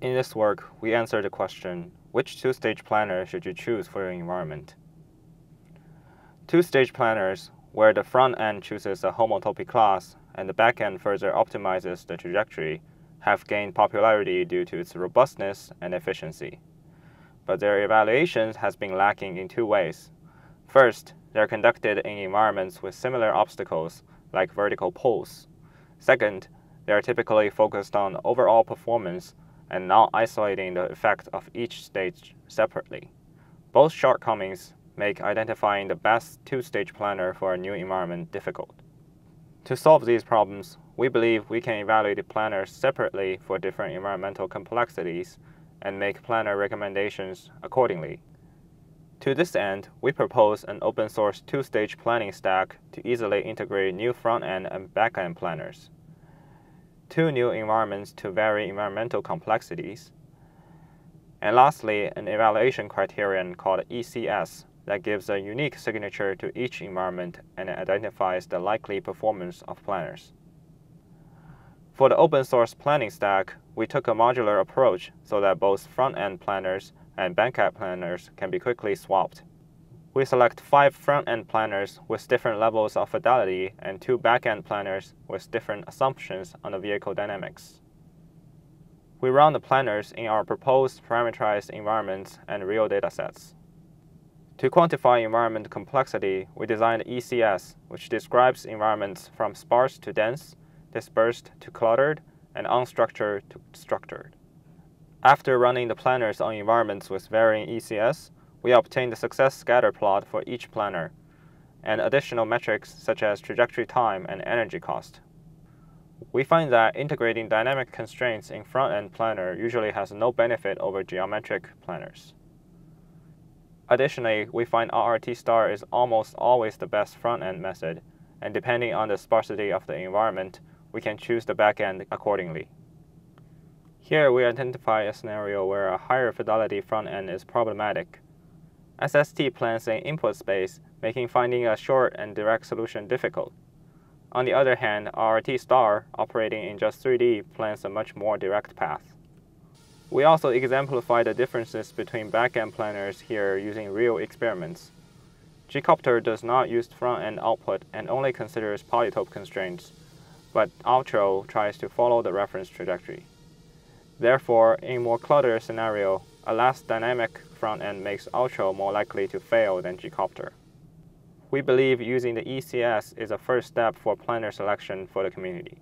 In this work, we answer the question, which two-stage planner should you choose for your environment? Two-stage planners, where the front end chooses a homotopy class and the back end further optimizes the trajectory, have gained popularity due to its robustness and efficiency. But their evaluation has been lacking in two ways. First, they are conducted in environments with similar obstacles, like vertical poles. Second, they are typically focused on overall performance and not isolating the effect of each stage separately. Both shortcomings make identifying the best two-stage planner for a new environment difficult. To solve these problems, we believe we can evaluate planners separately for different environmental complexities and make planner recommendations accordingly. To this end, we propose an open source two-stage planning stack to easily integrate new front-end and back-end planners. Two new environments to vary environmental complexities. And lastly, an evaluation criterion called ECS that gives a unique signature to each environment and identifies the likely performance of planners. For the open source planning stack, we took a modular approach so that both front-end planners and back-end planners can be quickly swapped. We select five front-end planners with different levels of fidelity and two back-end planners with different assumptions on the vehicle dynamics. We run the planners in our proposed parameterized environments and real datasets. To quantify environment complexity, we designed ECS, which describes environments from sparse to dense, dispersed to cluttered, and unstructured to structured. After running the planners on environments with varying ECS, we obtain the success scatter plot for each planner, and additional metrics such as trajectory time and energy cost. We find that integrating dynamic constraints in front-end planner usually has no benefit over geometric planners. Additionally, we find RRT star is almost always the best front-end method, and depending on the sparsity of the environment, we can choose the backend accordingly. Here we identify a scenario where a higher fidelity front end is problematic. SST plans an input space, making finding a short and direct solution difficult. On the other hand, RRT star, operating in just 3D, plans a much more direct path. We also exemplify the differences between backend planners here using real experiments. Gcopter does not use front-end output and only considers polytope constraints, but ALTRO tries to follow the reference trajectory. Therefore, in more cluttered scenario, a less dynamic front end makes ALTRO more likely to fail than Gcopter. We believe using the ECS is a first step for planner selection for the community.